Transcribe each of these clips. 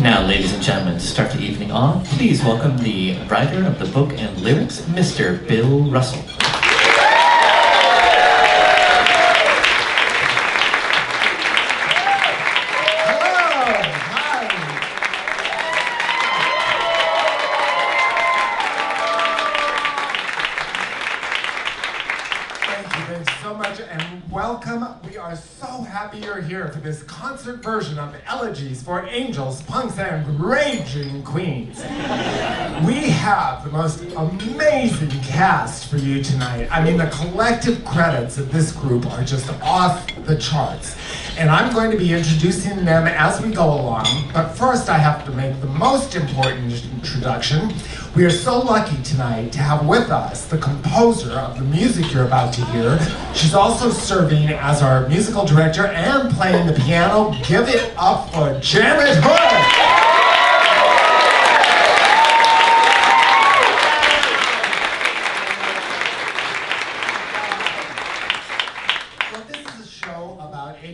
Now, ladies and gentlemen, to start the evening off, please welcome the writer of the book and lyrics, Mr. Bill Russell. Thank you so much and welcome. We are so happy you're here for this concert version of Elegies for Angels, Punks, and Raging Queens. We have the most amazing cast for you tonight. I mean, the collective credits of this group are just off the charts. And I'm going to be introducing them as we go along, but first I have to make the most important introduction. We are so lucky tonight to have with us the composer of the music you're about to hear. She's also serving as our musical director and playing the piano. Give it up for Janet Hood!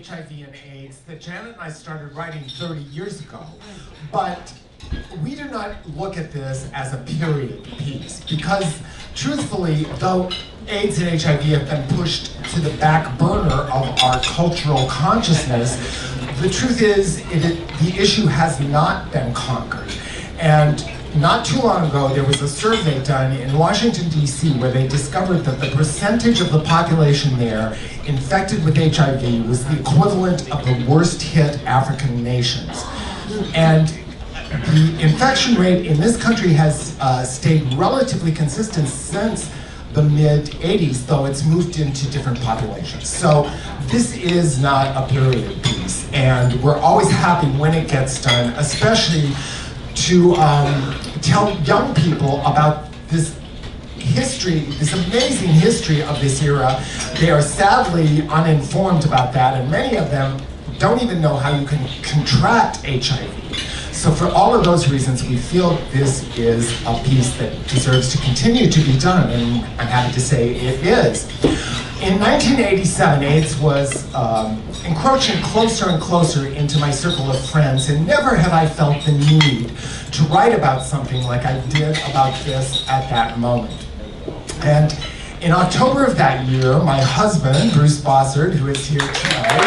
HIV and AIDS that Janet and I started writing 30 years ago. But we do not look at this as a period piece because truthfully, though AIDS and HIV have been pushed to the back burner of our cultural consciousness, the truth is it, the issue has not been conquered. And not too long ago, there was a survey done in Washington, D.C., where they discovered that the percentage of the population there infected with HIV was the equivalent of the worst hit African nations. And the infection rate in this country has uh, stayed relatively consistent since the mid 80s, though it's moved into different populations. So this is not a period piece, and we're always happy when it gets done, especially to um, tell young people about this history, this amazing history of this era. They are sadly uninformed about that, and many of them don't even know how you can contract HIV. So for all of those reasons, we feel this is a piece that deserves to continue to be done, and I'm happy to say it is. In 1987, AIDS was um, encroaching closer and closer into my circle of friends, and never have I felt the need to write about something like I did about this at that moment. And in October of that year, my husband, Bruce Bossard, who is here tonight,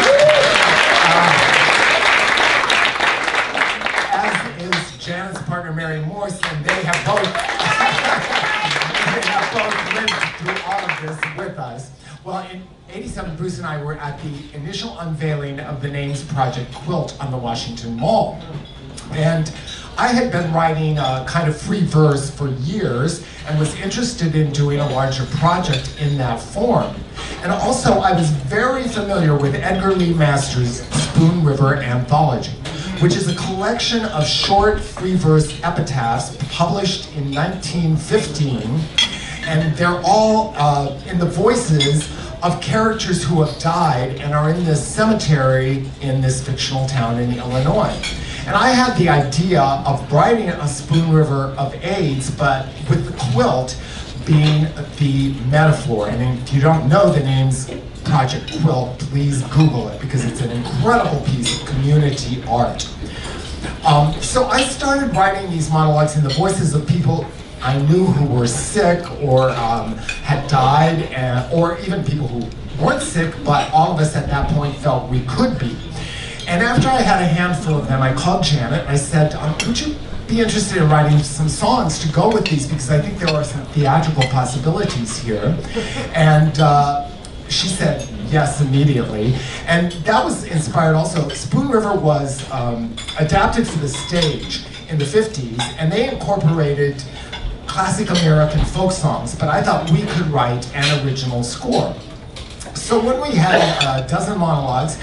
uh, as is Janet's partner Mary Morrison, they have both through all of this with us. Well, in 87, Bruce and I were at the initial unveiling of the Names Project quilt on the Washington Mall. And I had been writing a kind of free verse for years and was interested in doing a larger project in that form. And also, I was very familiar with Edgar Lee Masters' Spoon River Anthology which is a collection of short free verse epitaphs published in 1915. And they're all uh, in the voices of characters who have died and are in this cemetery in this fictional town in Illinois. And I had the idea of writing a Spoon River of AIDS, but with the quilt being the metaphor. And if you don't know the names Project Quilt, please Google it because it's an incredible piece of community art. Um, so I started writing these monologues in the voices of people I knew who were sick or um, had died, and, or even people who weren't sick, but all of us at that point felt we could be. And after I had a handful of them, I called Janet and I said, um, would you be interested in writing some songs to go with these because I think there are some theatrical possibilities here. And uh, she said yes immediately. And that was inspired also, Spoon River was um, adapted for the stage in the 50s, and they incorporated classic American folk songs, but I thought we could write an original score. So when we had a dozen monologues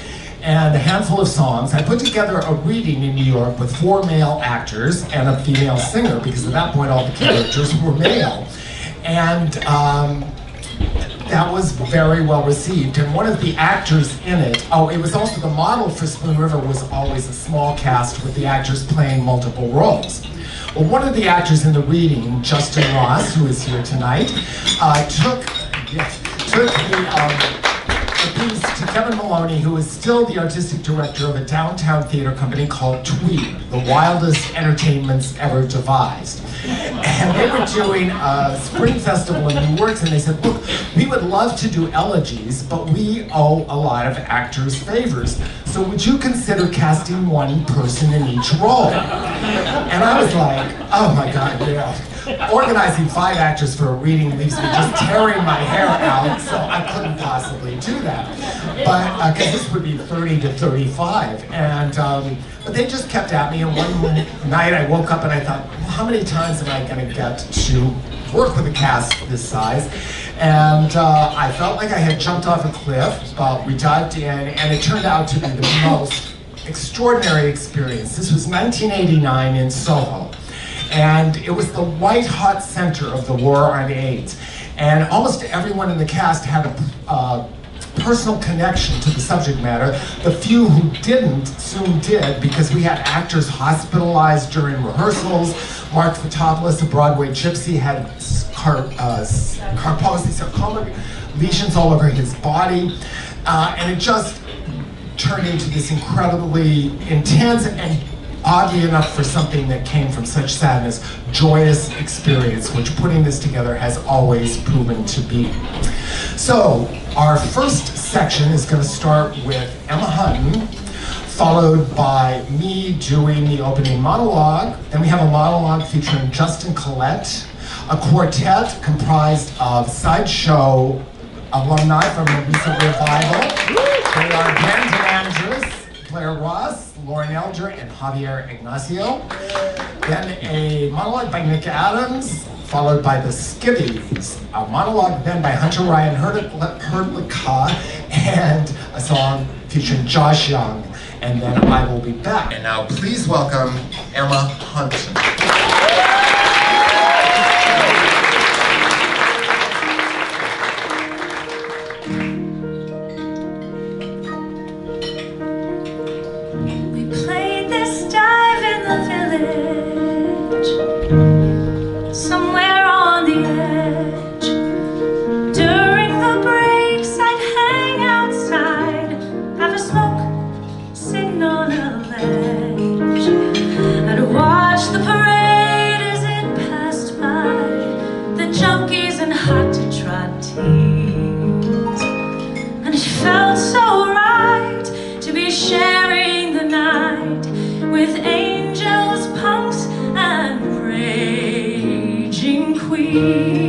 and a handful of songs, I put together a reading in New York with four male actors and a female singer, because at that point all the characters were male. And um, that was very well received. And one of the actors in it, oh, it was also the model for Spoon River was always a small cast with the actors playing multiple roles. Well, one of the actors in the reading, Justin Ross, who is here tonight, uh, took, yes, took the, um, to Kevin Maloney, who is still the artistic director of a downtown theater company called Tweed, the wildest entertainments ever devised. And they were doing a spring festival in New Works, and they said, look, we would love to do elegies, but we owe a lot of actors favors. So would you consider casting one person in each role? And I was like, oh my God, yeah organizing five actors for a reading leaves me just tearing my hair out, so I couldn't possibly do that. But, because uh, this would be 30 to 35. And, um, but they just kept at me, and one night I woke up and I thought, well, how many times am I going to get to work with a cast this size? And uh, I felt like I had jumped off a cliff, but we dived in, and it turned out to be the most extraordinary experience. This was 1989 in Soho and it was the white hot center of the war on AIDS. And almost everyone in the cast had a uh, personal connection to the subject matter. The few who didn't soon did because we had actors hospitalized during rehearsals. Mark Fotopoulos, a Broadway gypsy, had car, uh, sarcoma lesions all over his body. Uh, and it just turned into this incredibly intense and oddly enough for something that came from such sadness, joyous experience, which putting this together has always proven to be. So, our first section is going to start with Emma Hunton, followed by me doing the opening monologue. Then we have a monologue featuring Justin Collette, a quartet comprised of sideshow alumni from the recent revival. They are Brandon Andrews, Claire Ross, Lauren Elder, and Javier Ignacio. Then a monologue by Nick Adams, followed by the Skivvies. A monologue then by Hunter Ryan Herdlicka, and a song featuring Josh Young. And then I will be back. And now please welcome Emma Hunton. you.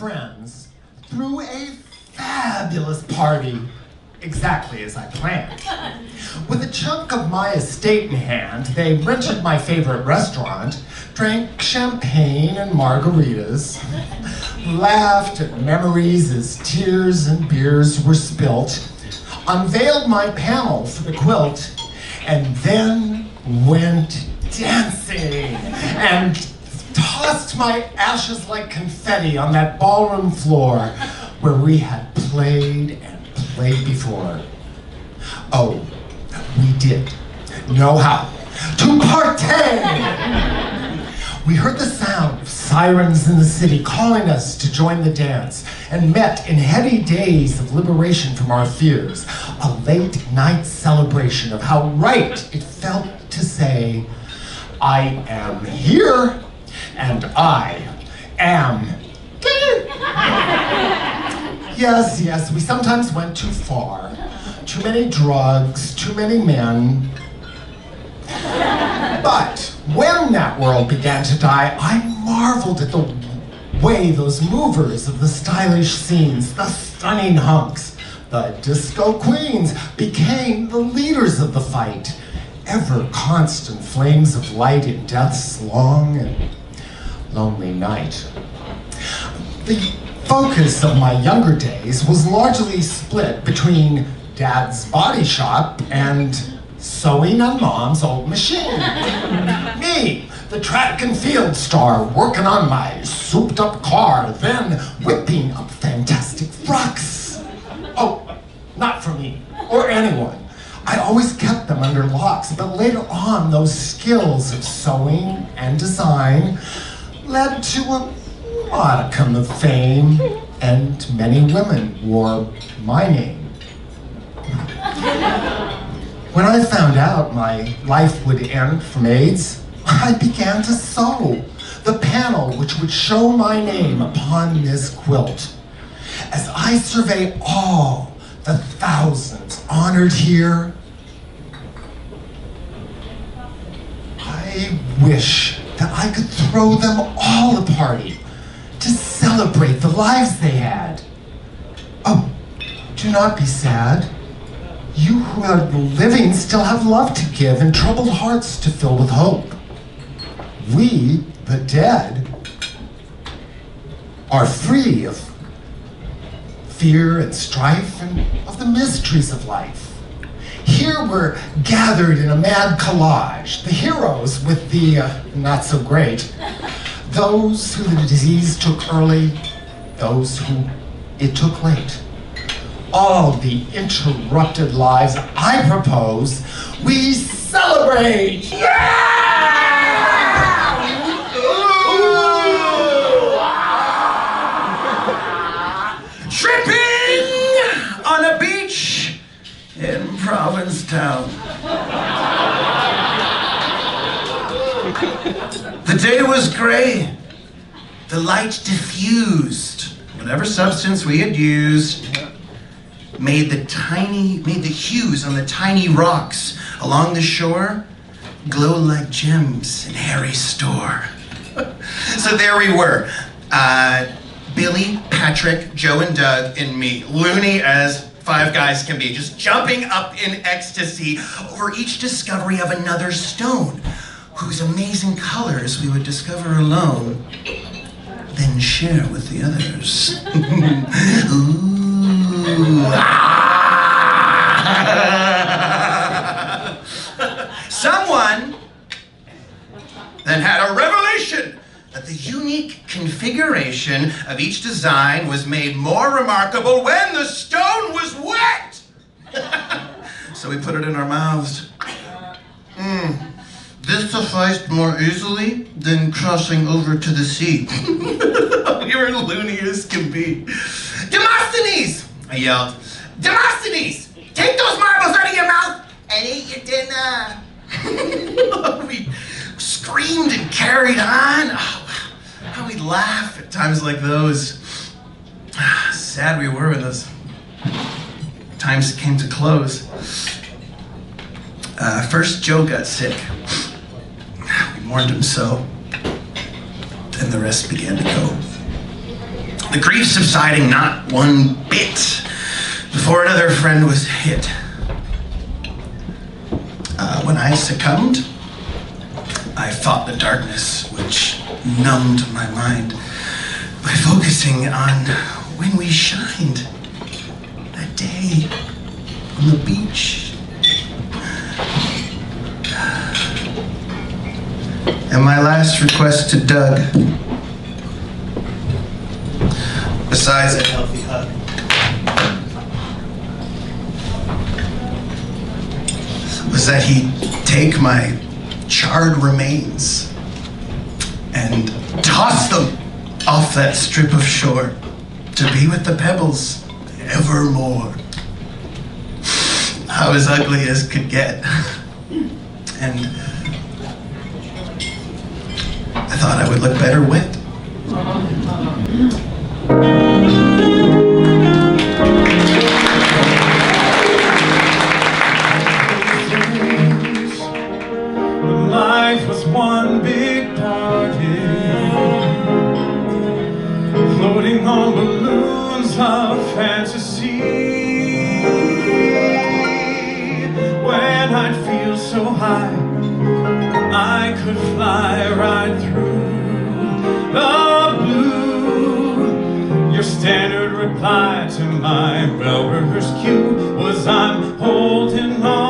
friends threw a fabulous party, exactly as I planned. With a chunk of my estate in hand, they rented my favorite restaurant, drank champagne and margaritas, laughed at memories as tears and beers were spilt, unveiled my panel for the quilt, and then went dancing and tossed my ashes like confetti on that ballroom floor where we had played and played before. Oh, we did know how to partay. We heard the sound of sirens in the city calling us to join the dance and met in heady days of liberation from our fears, a late night celebration of how right it felt to say, I am here and I am. yes, yes, we sometimes went too far. Too many drugs, too many men. But when that world began to die, I marveled at the way those movers of the stylish scenes, the stunning hunks, the disco queens, became the leaders of the fight, ever constant flames of light in death's long and lonely night. The focus of my younger days was largely split between dad's body shop and sewing on mom's old machine. Me, the track and field star, working on my souped up car, then whipping up fantastic frocks. Oh, not for me or anyone. I always kept them under locks, but later on, those skills of sewing and design led to a modicum of fame, and many women wore my name. When I found out my life would end from AIDS, I began to sew the panel which would show my name upon this quilt. As I survey all the thousands honored here, I wish that I could throw them all a party to celebrate the lives they had. Oh, do not be sad. You who are living still have love to give and troubled hearts to fill with hope. We, the dead, are free of fear and strife and of the mysteries of life. Here we're gathered in a mad collage, the heroes with the uh, not so great, those who the disease took early, those who it took late. All the interrupted lives I propose, we celebrate! Tripping Provincetown. The day was gray. The light diffused. Whatever substance we had used made the tiny, made the hues on the tiny rocks along the shore glow like gems in Harry's store. so there we were. Uh, Billy, Patrick, Joe, and Doug, and me. Loony as five guys can be. Just jumping up in ecstasy over each discovery of another stone, whose amazing colors we would discover alone, then share with the others. Ooh. Someone then had a revelation that the unique configuration of each design was made more remarkable when the stone was wet. so we put it in our mouths. Mm. This sufficed more easily than crossing over to the sea. You're loony as can be. Demosthenes! I yelled. Demosthenes! Take those marbles out of your mouth and eat your dinner. we screamed and carried on. Oh, how we laugh at times like those. Sad we were when those times came to close. Uh, first, Joe got sick. We mourned him so. Then the rest began to go. The grief subsiding not one bit before another friend was hit. Uh, when I succumbed, I fought the darkness which numbed my mind by focusing on when we shined that day on the beach. And my last request to Doug, besides a healthy hug, was that he take my charred remains and toss them off that strip of shore to be with the pebbles evermore. I was ugly as could get. And I thought I would look better wet. One big party, floating on balloons of fantasy. When I'd feel so high, I could fly right through the blue. Your standard reply to my well-rehearsed cue was I'm holding on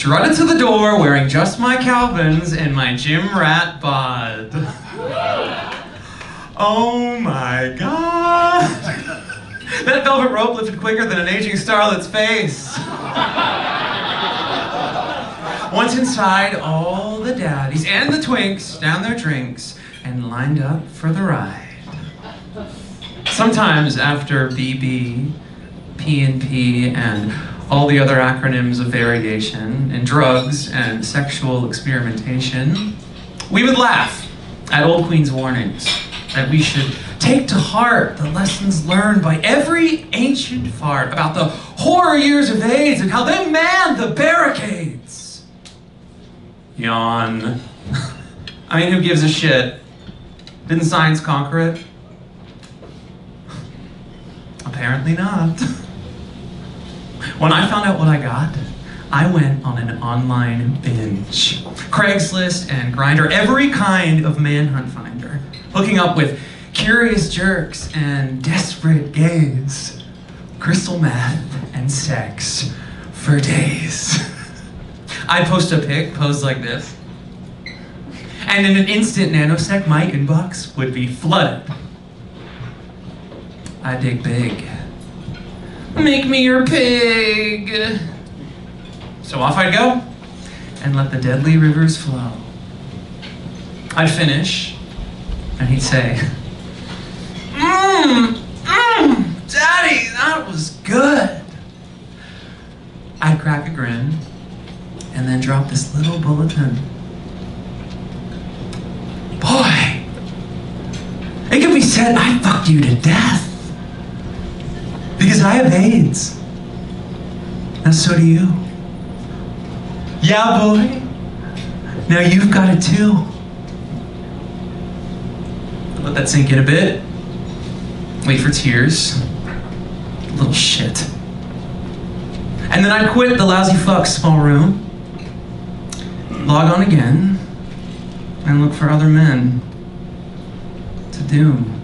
strutted to the door wearing just my Calvins and my gym rat bod. Oh my god! That velvet rope lifted quicker than an aging starlet's face. Once inside, all the daddies and the twinks down their drinks and lined up for the ride. Sometimes after BB, P&P, and all the other acronyms of variation, and drugs and sexual experimentation, we would laugh at Old Queen's warnings that we should take to heart the lessons learned by every ancient fart about the horror years of AIDS and how they manned the barricades. Yawn. I mean, who gives a shit? Didn't science conquer it? Apparently not. When I found out what I got, I went on an online binge. Craigslist and Grindr, every kind of manhunt finder, hooking up with curious jerks and desperate gays, crystal meth and sex for days. I'd post a pic, posed like this, and in an instant nanosec, my inbox would be flooded. I dig big. Make me your pig. So off I'd go and let the deadly rivers flow. I'd finish, and he'd say, Mmm, mmm, Daddy, that was good. I'd crack a grin and then drop this little bulletin. Boy, it could be said I fucked you to death. Because I have AIDS. And so do you. Yeah, boy. Now you've got it too. Let that sink in a bit. Wait for tears. Little shit. And then I'd quit the lousy fuck small room, log on again, and look for other men to doom.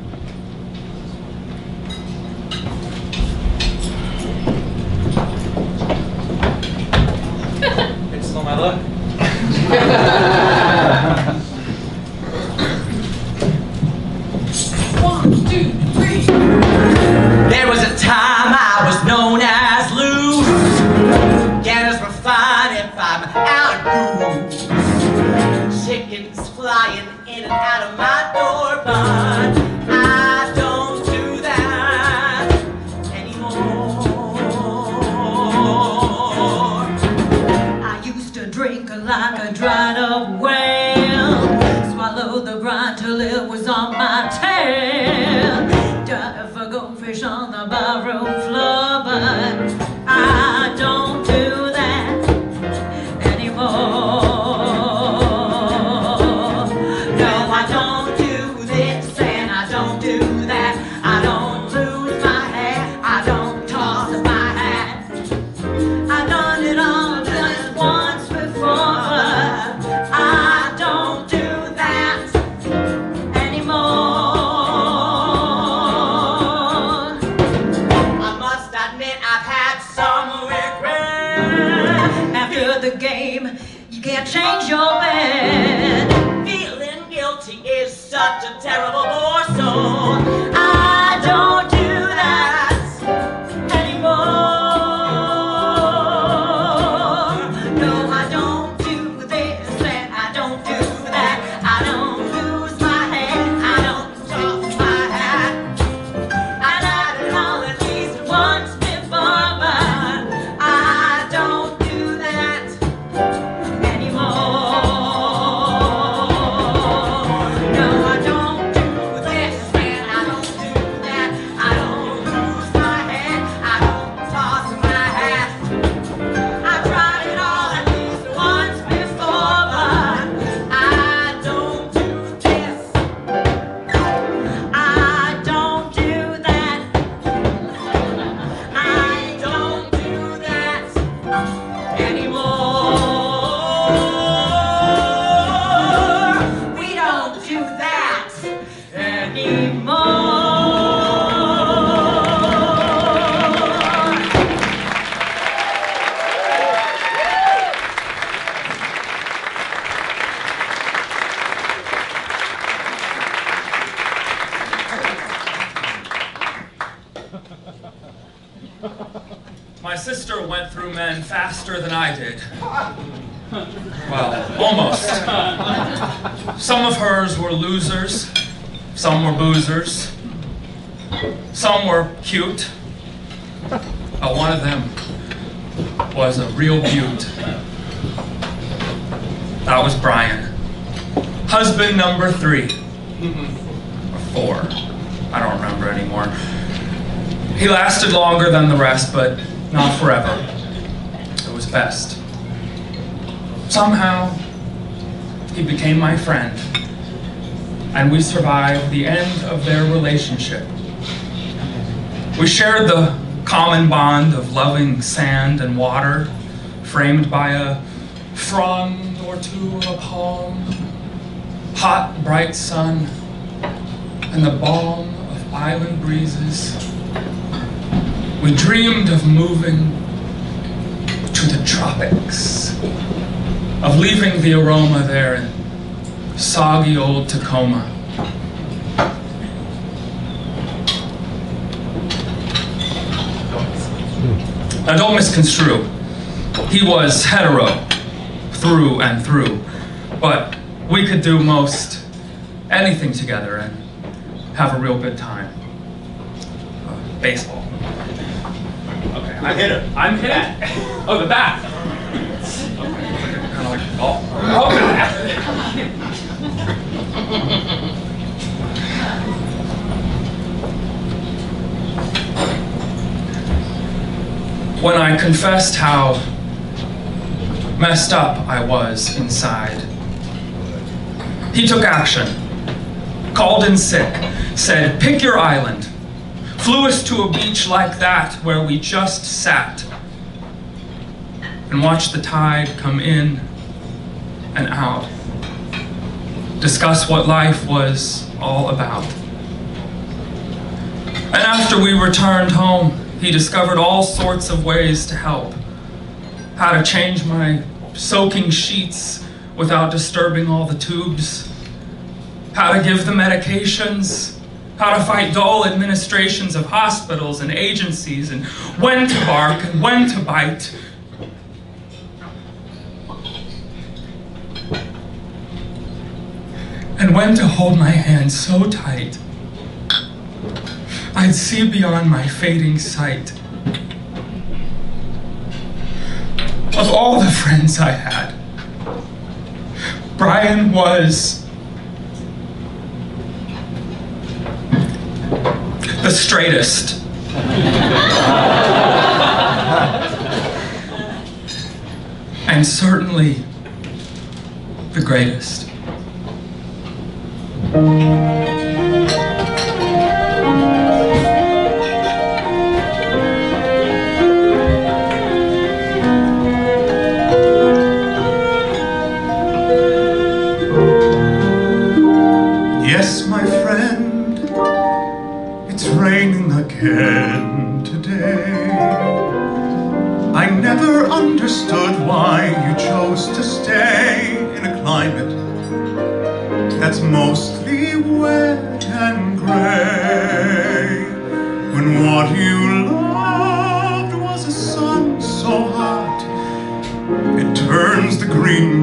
Almost. Some of hers were losers, some were boozers, some were cute. But one of them was a real beaut. That was Brian. Husband number three. Or four. I don't remember anymore. He lasted longer than the rest, but not forever. It was best. Somehow, he became my friend, and we survived the end of their relationship. We shared the common bond of loving sand and water, framed by a frond or two of a palm, hot, bright sun, and the balm of island breezes. We dreamed of moving to the tropics, of leaving the aroma there in soggy old Tacoma. Now don't misconstrue. He was hetero through and through, but we could do most anything together and have a real good time. Uh, baseball. Okay, I'm hit it. I'm hit it. Oh, the bat. Like. When I confessed how messed up I was inside, he took action, called in sick, said, Pick your island. Flew us to a beach like that where we just sat and watched the tide come in and out. Discuss what life was all about. And after we returned home, he discovered all sorts of ways to help. How to change my soaking sheets without disturbing all the tubes. How to give the medications. How to fight dull administrations of hospitals and agencies, and when to bark and when to bite. When to hold my hand so tight. I'd see beyond my fading sight. Of all the friends I had, Brian was the straightest. and certainly the greatest. Yes, green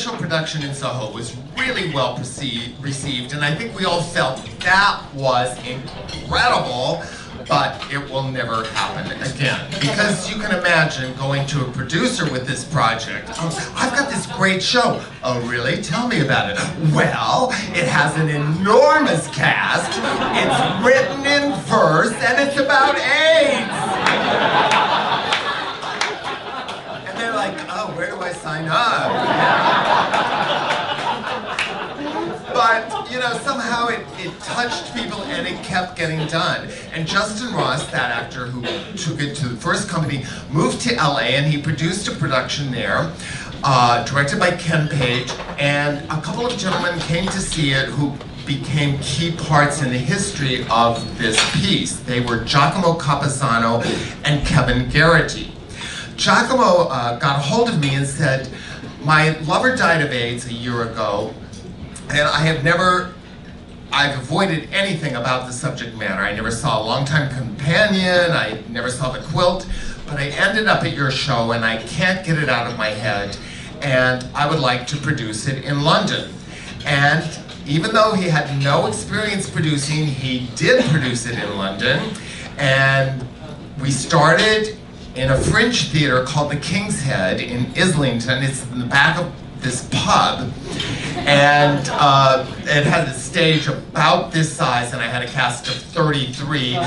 initial production in Soho was really well received, and I think we all felt that was incredible, but it will never happen again. Because you can imagine going to a producer with this project. Oh, I've got this great show. Oh, really? Tell me about it. Well, it has an enormous cast, it's written in verse, and it's about AIDS. And they're like, oh, where do I sign up? But, you know, somehow it, it touched people and it kept getting done. And Justin Ross, that actor who took it to the first company, moved to LA and he produced a production there, uh, directed by Ken Page. And a couple of gentlemen came to see it who became key parts in the history of this piece. They were Giacomo Capisano and Kevin Garrity. Giacomo uh, got a hold of me and said, My lover died of AIDS a year ago, and I have never, I've avoided anything about the subject matter. I never saw a longtime companion, I never saw the quilt, but I ended up at your show and I can't get it out of my head, and I would like to produce it in London. And even though he had no experience producing, he did produce it in London, and we started in a fringe theater called the King's Head in Islington. It's in the back of this pub, and uh, it had a stage about this size, and I had a cast of 33. Um,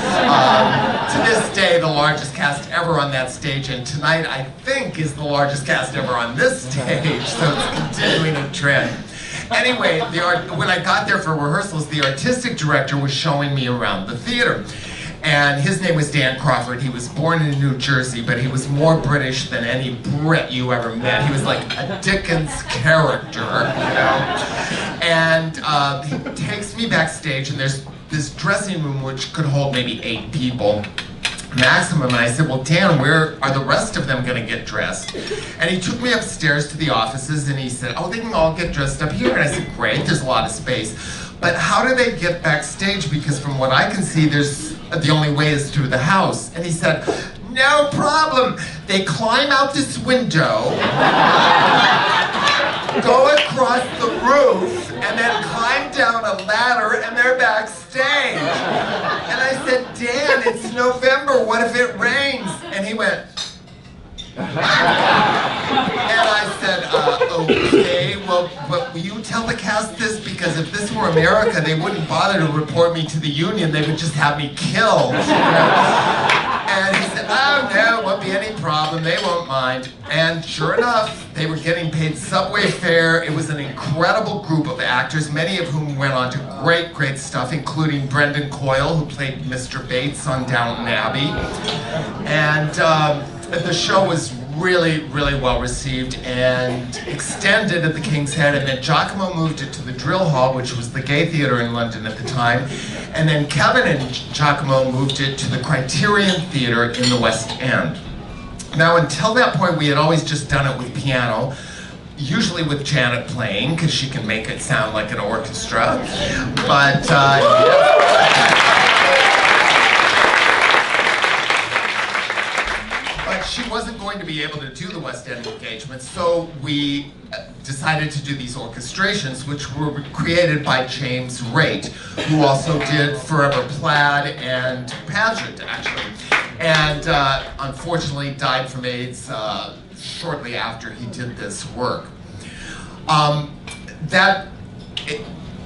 to this day, the largest cast ever on that stage, and tonight I think is the largest cast ever on this stage, so it's continuing a trend. Anyway, art, when I got there for rehearsals, the artistic director was showing me around the theater. And his name was Dan Crawford. He was born in New Jersey, but he was more British than any Brit you ever met. He was like a Dickens character, you know? And uh, he takes me backstage, and there's this dressing room which could hold maybe eight people. Maximum. And I said, well, Dan, where are the rest of them gonna get dressed? And he took me upstairs to the offices and he said, oh, they can all get dressed up here. And I said, great, there's a lot of space. But how do they get backstage? Because from what I can see, there's the only way is through the house. And he said, no problem. They climb out this window, go across the roof, and then climb down a ladder, and they're backstage. And I said, Dan, it's November. What if it rains? And he went, and I said, uh, okay, well, but will you tell the cast this? Because if this were America, they wouldn't bother to report me to the union. They would just have me killed. And he said, oh no, it won't be any problem. They won't mind. And sure enough, they were getting paid subway fare. It was an incredible group of actors, many of whom went on to great, great stuff, including Brendan Coyle, who played Mr. Bates on Downton Abbey. And um, the show was really, really well received and extended at the King's Head. And then Giacomo moved it to the Drill Hall, which was the gay theater in London at the time. And then Kevin and Giacomo moved it to the Criterion Theater in the West End. Now, until that point, we had always just done it with piano, usually with Janet playing, because she can make it sound like an orchestra. But, uh, but she wasn't going to be able to do the West End engagements, so we decided to do these orchestrations, which were created by James Raitt, who also did Forever Plaid and Pageant, actually. And uh, unfortunately died from AIDS uh, shortly after he did this work. Um, that it,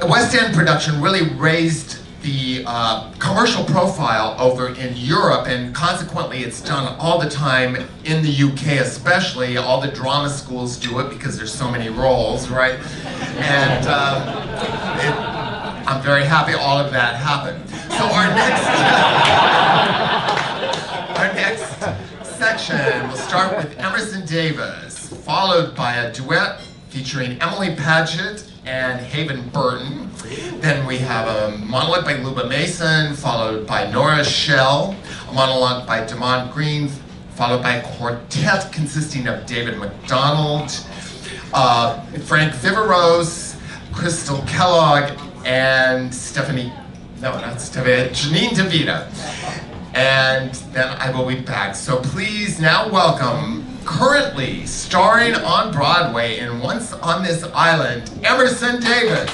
West End production really raised the uh, commercial profile over in Europe, and consequently, it's done all the time in the UK, especially. All the drama schools do it because there's so many roles, right? And um, it, I'm very happy all of that happened. So our next, our next section will start with Emerson Davis, followed by a duet featuring Emily Padgett and Haven Burton. Then we have a monologue by Luba Mason, followed by Nora Shell, a monologue by Demond Green, followed by a quartet consisting of David McDonald, uh, Frank Viveros, Crystal Kellogg, and Stephanie, no, not Stephanie, Janine DeVita. And then I will be back. So please now welcome currently starring on Broadway in Once on This Island, Emerson Davis.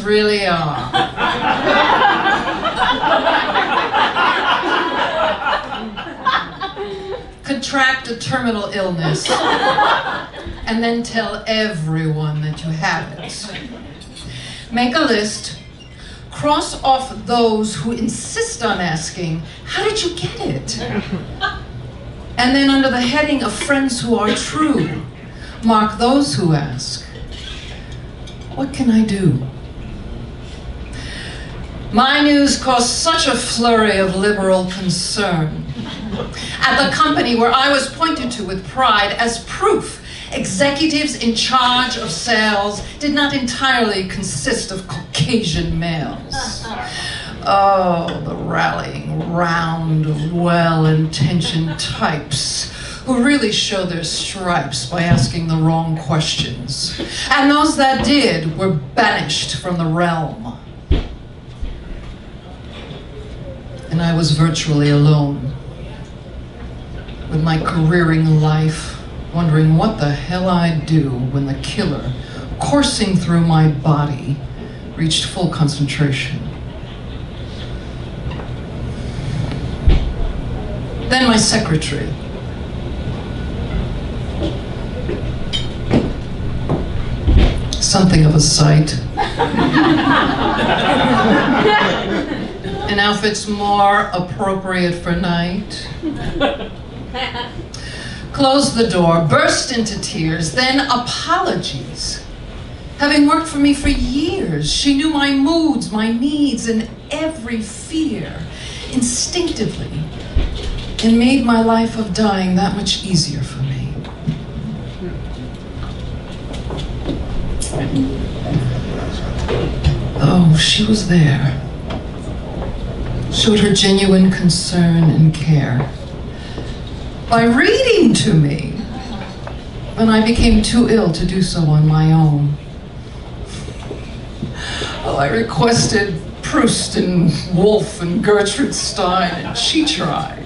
Really are. Contract a terminal illness and then tell everyone that you have it. Make a list. Cross off those who insist on asking, How did you get it? And then, under the heading of friends who are true, mark those who ask, What can I do? My news caused such a flurry of liberal concern. At the company where I was pointed to with pride as proof executives in charge of sales did not entirely consist of Caucasian males. Oh, the rallying round of well intentioned types who really show their stripes by asking the wrong questions. And those that did were banished from the realm. And I was virtually alone with my careering life, wondering what the hell I'd do when the killer, coursing through my body, reached full concentration. Then my secretary. Something of a sight. In outfits more appropriate for night. Closed the door, burst into tears, then apologies. Having worked for me for years, she knew my moods, my needs, and every fear instinctively, and made my life of dying that much easier for me. Oh, she was there. Showed her genuine concern and care by reading to me when I became too ill to do so on my own. Well, I requested Proust and Wolfe and Gertrude Stein, and she tried.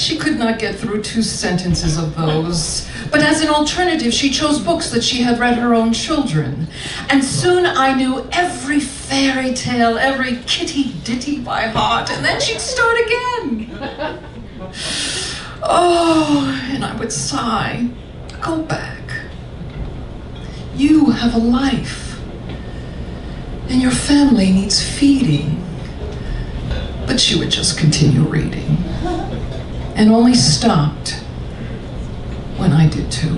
She could not get through two sentences of those. But as an alternative, she chose books that she had read her own children. And soon I knew every fairy tale, every kitty ditty by heart, and then she'd start again. Oh, and I would sigh, go back. You have a life, and your family needs feeding. But she would just continue reading and only stopped when I did too.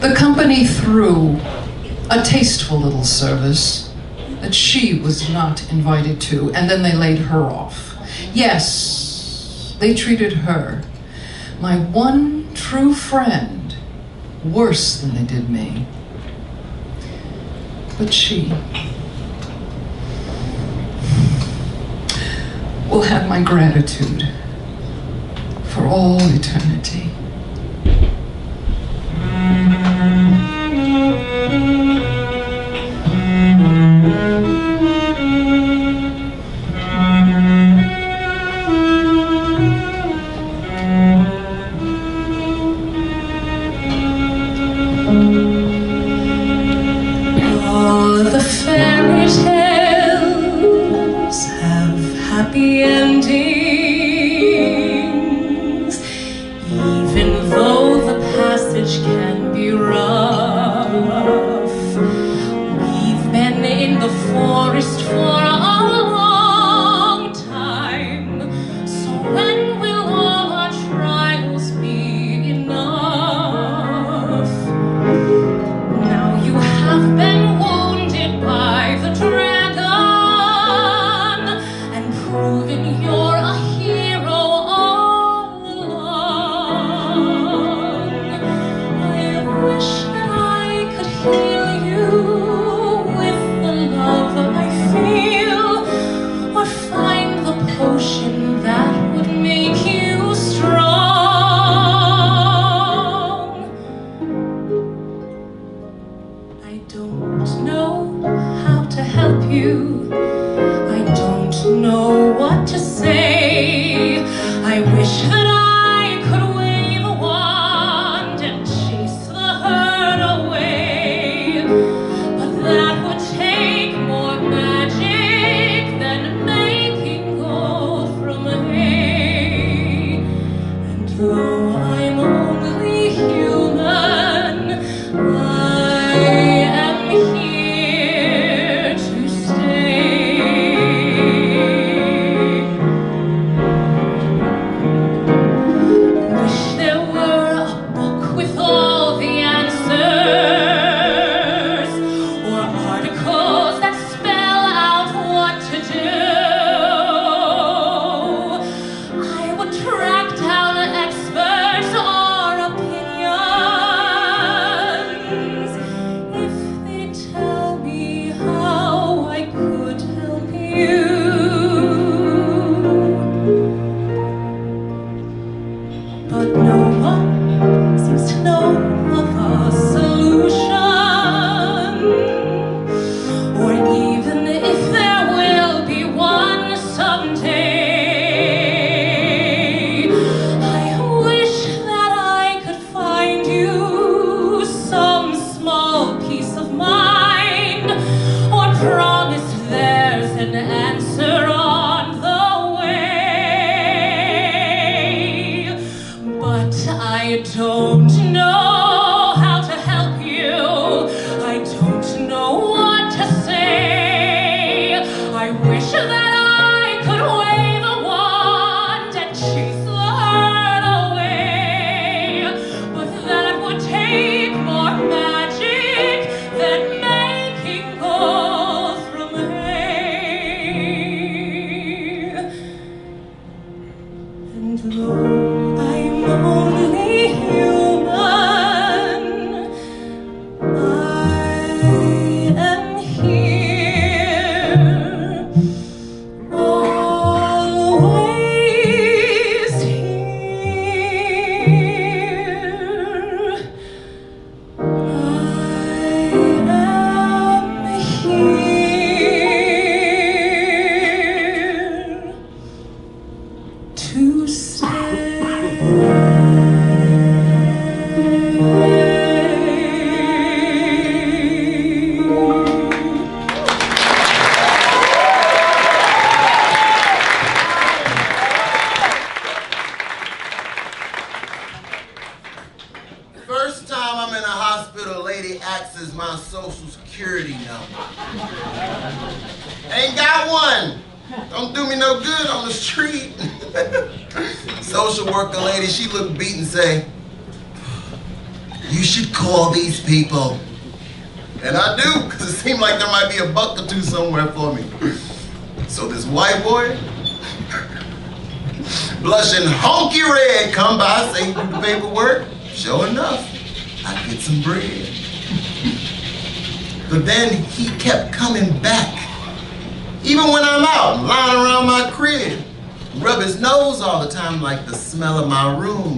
The company threw a tasteful little service that she was not invited to, and then they laid her off. Yes, they treated her, my one true friend, worse than they did me. But she will have my gratitude for all eternity. All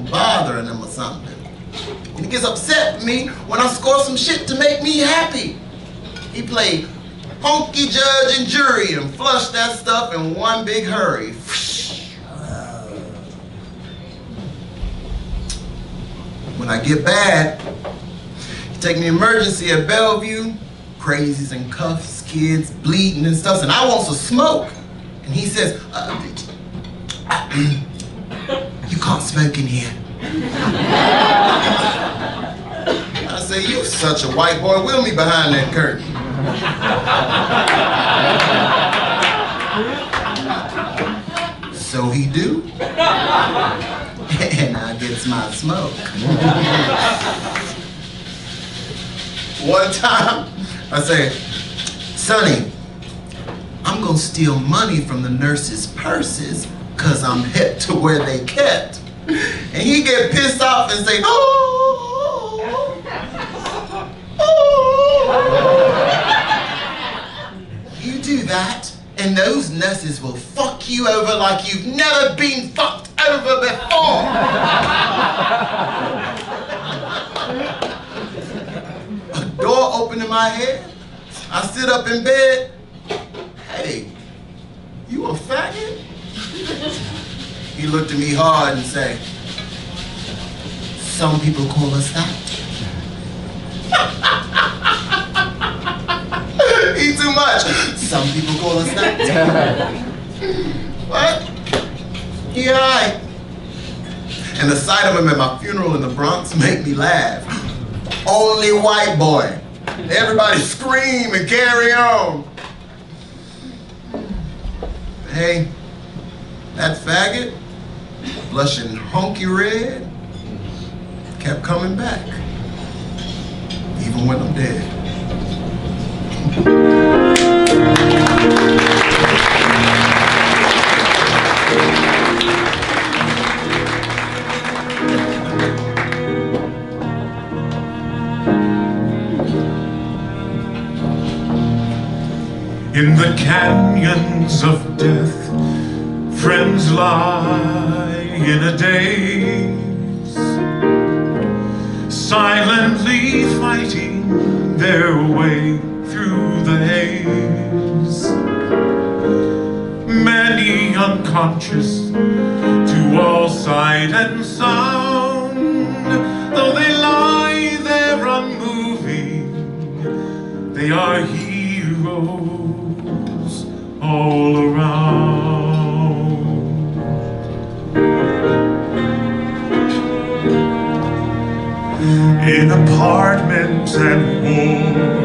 bothering him or something. And he gets upset with me when I score some shit to make me happy. He played honky judge and jury and flushed that stuff in one big hurry. When I get bad, he take me emergency at Bellevue, crazies and cuffs, kids bleeding and stuff, and I want some smoke. And he says, uh, you can't smoke in here. I say, you such a white boy, wheel me behind that curtain. So he do, and I gets my smoke. One time, I say, Sonny, I'm gonna steal money from the nurses' purses cause I'm hip to where they kept. And he get pissed off and say, oh, oh, oh. You do that, and those nurses will fuck you over like you've never been fucked over before. A door opened in my head. I sit up in bed. Hey, you a faggot? He looked at me hard and said, some people call us that. Eat too much. Some people call us that. what? Yeah. alright. And the sight of him at my funeral in the Bronx made me laugh. Only white boy. Everybody scream and carry on. Hey, that faggot, blushing honky red, kept coming back, even when I'm dead. In the canyons of death, friends lie in a daze, silently fighting their way through the haze. Many unconscious to all sight and sound, though they lie there unmoving, they are heroes all around. Apartments and wards,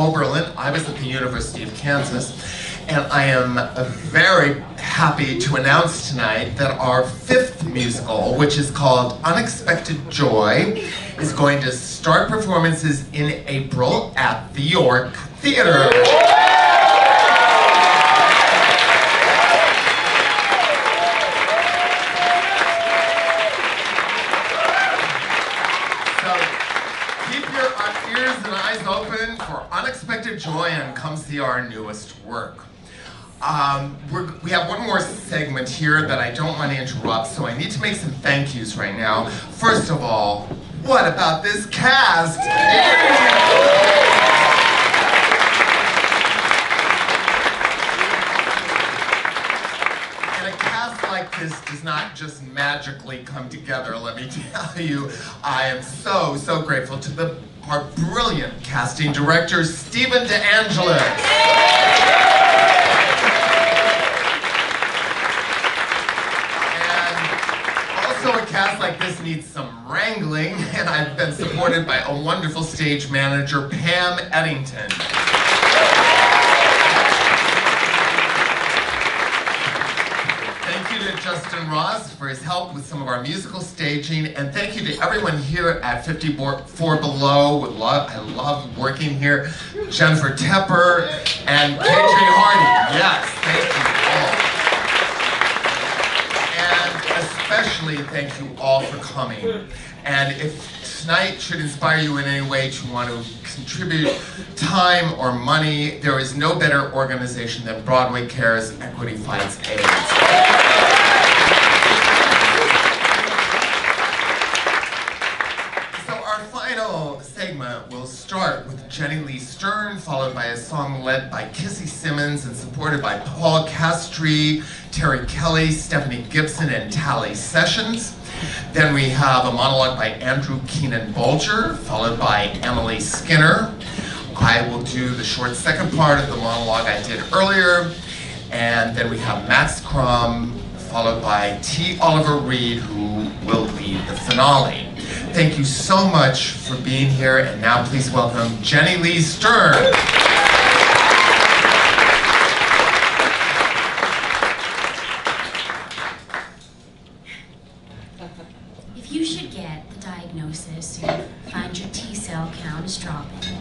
Oberlin, I was at the University of Kansas. And I am very happy to announce tonight that our fifth musical, which is called Unexpected Joy, is going to start performances in April at the York Theater. So keep your uh, ears and eyes open for Unexpected Joy and come see our newest work. Um, we're, we have one more segment here that I don't want to interrupt, so I need to make some thank yous right now. First of all, what about this cast? And a cast like this does not just magically come together, let me tell you. I am so, so grateful to the, our brilliant casting director, Stephen DeAngelis. This needs some wrangling, and I've been supported by a wonderful stage manager, Pam Eddington. Thank you to Justin Ross for his help with some of our musical staging, and thank you to everyone here at 54 Below. Love, I love working here. Jennifer Tepper and KJ Hardy. Yes, thank you especially thank you all for coming. And if tonight should inspire you in any way to want to contribute time or money, there is no better organization than Broadway Cares Equity Fights AIDS. So our final segment will start with Jenny Lee Stern, followed by a song led by Kissy Simmons and supported by Paul Castree, Terry Kelly, Stephanie Gibson, and Tally Sessions. Then we have a monologue by Andrew Keenan Bolger, followed by Emily Skinner. I will do the short second part of the monologue I did earlier. And then we have Max Crum, followed by T. Oliver Reid, who will lead the finale. Thank you so much for being here, and now please welcome Jenny Lee Stern. If you should get the diagnosis and find your T cell count is dropping,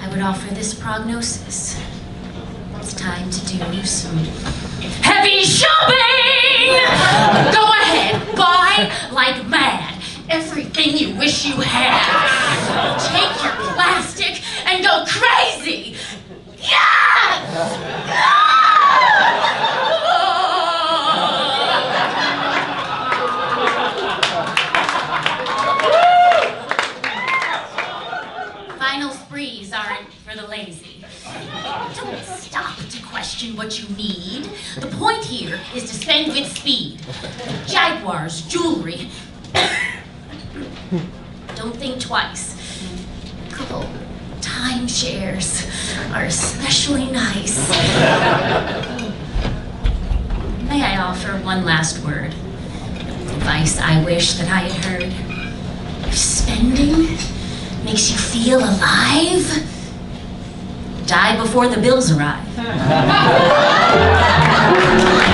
I would offer this prognosis. It's time to do some heavy shopping! Go ahead, buy like mad. Everything you wish you had. Take your plastic and go crazy! Final question what you need. The point here is to spend with speed. Jaguars, jewelry. Don't think twice. Couple timeshares are especially nice. May I offer one last word? Advice I wish that I had heard. If spending makes you feel alive, die before the bills arrive.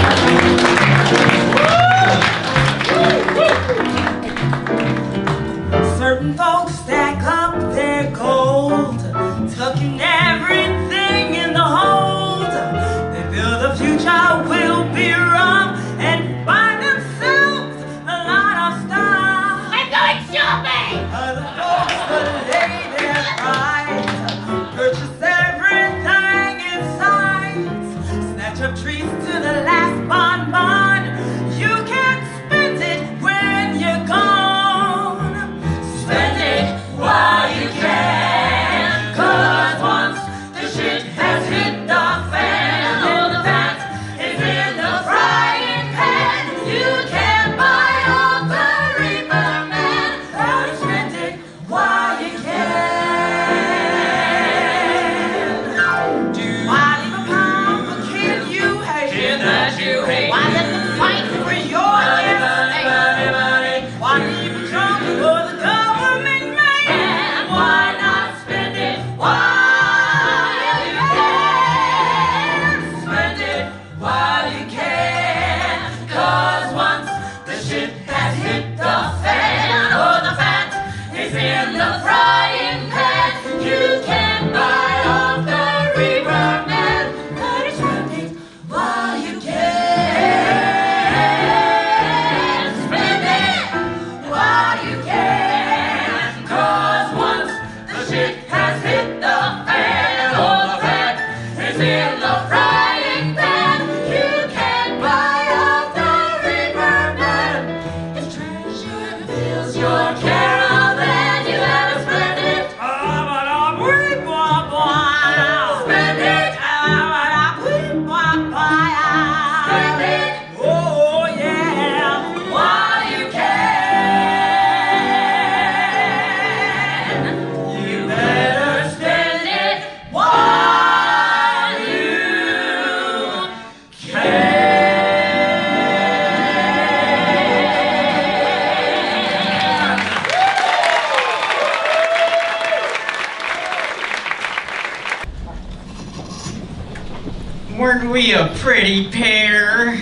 Weren't we a pretty pair?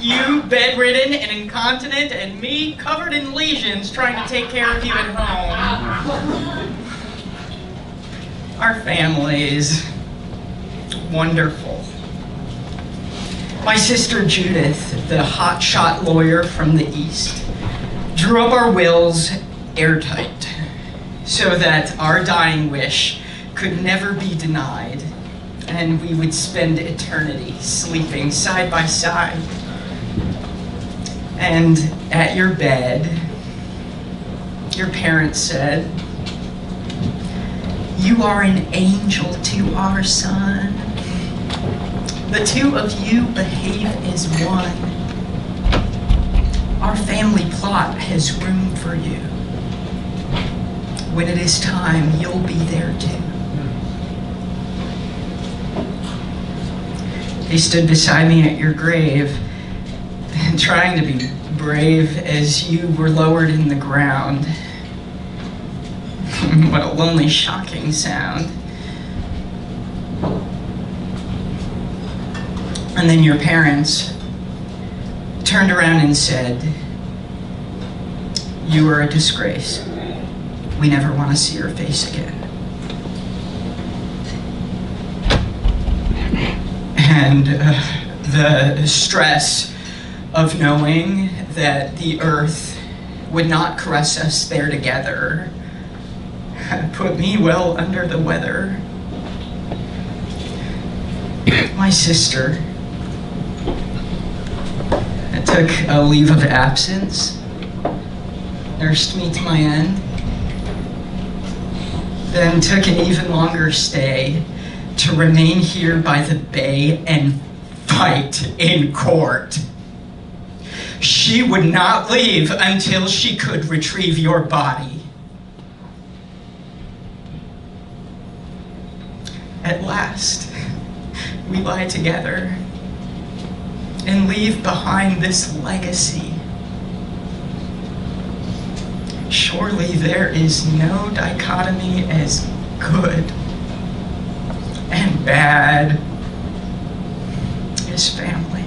You bedridden and incontinent, and me covered in lesions trying to take care of you at home. Our family is wonderful. My sister Judith, the hotshot lawyer from the East, drew up our wills airtight so that our dying wish could never be denied and we would spend eternity sleeping side by side. And at your bed, your parents said, You are an angel to our son. The two of you behave as one. Our family plot has room for you. When it is time, you'll be there too. They stood beside me at your grave, and trying to be brave as you were lowered in the ground. what a lonely, shocking sound. And then your parents turned around and said, You are a disgrace. We never want to see your face again. And uh, the stress of knowing that the earth would not caress us there together put me well under the weather. My sister took a leave of absence, nursed me to my end, then took an even longer stay to remain here by the bay and fight in court. She would not leave until she could retrieve your body. At last, we lie together and leave behind this legacy. Surely there is no dichotomy as good and bad as family.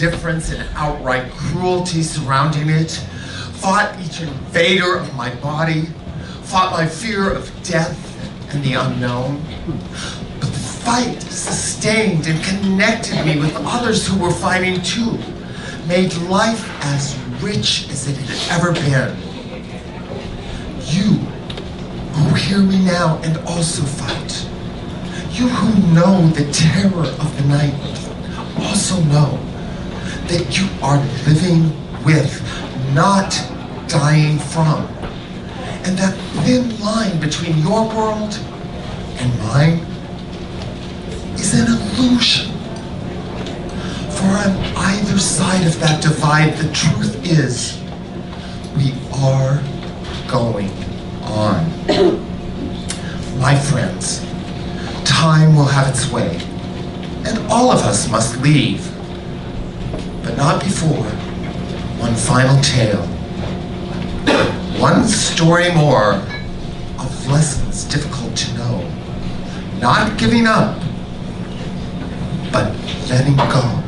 Indifference, and outright cruelty surrounding it, fought each invader of my body, fought my fear of death and the unknown. But the fight sustained and connected me with others who were fighting too, made life as rich as it had ever been. You who hear me now and also fight, you who know the terror of the night, also know that you are living with, not dying from. And that thin line between your world and mine is an illusion. For on either side of that divide, the truth is we are going on. My friends, time will have its way, and all of us must leave. But not before one final tale one story more of lessons difficult to know. Not giving up, but letting go.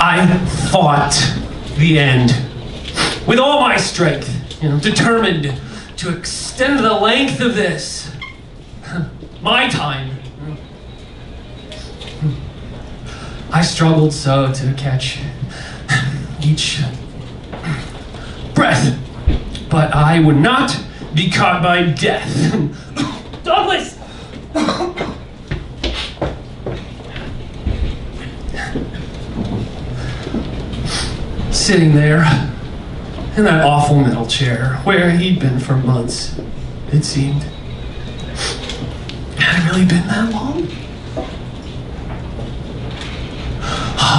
I fought the end with all my strength, you know, determined to extend the length of this. My time. I struggled so to catch each breath, but I would not be caught by death. Douglas! Sitting there in that awful metal chair where he'd been for months, it seemed. Had it really been that long?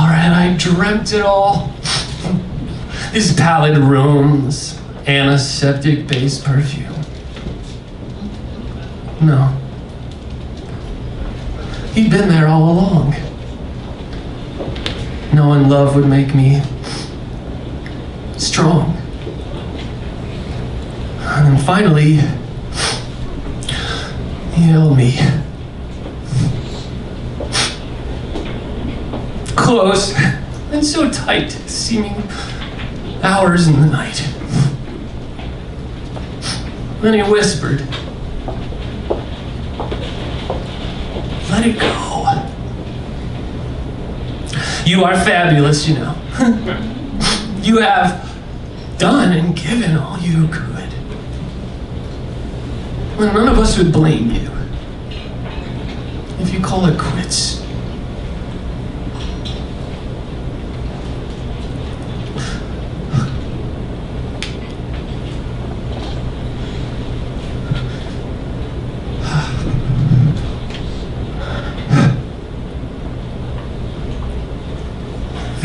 Alright, I dreamt it all. These pallid rooms, antiseptic based perfume. No. He'd been there all along. Knowing love would make me strong. And then finally, he held me. Close and so tight, seeming hours in the night. Then he whispered, Let it go. You are fabulous, you know. you have done and given all you could. Well, none of us would blame you if you call it quits.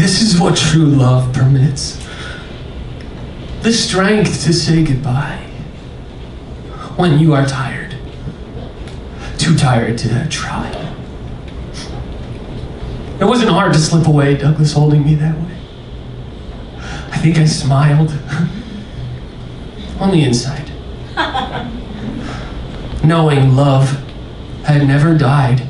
This is what true love permits. The strength to say goodbye when you are tired. Too tired to try. It wasn't hard to slip away, Douglas holding me that way. I think I smiled. On the inside. Knowing love had never died.